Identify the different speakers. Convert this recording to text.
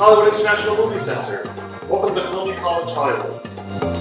Speaker 1: Hollywood International Movie Center. Welcome to Columbia College Hollywood.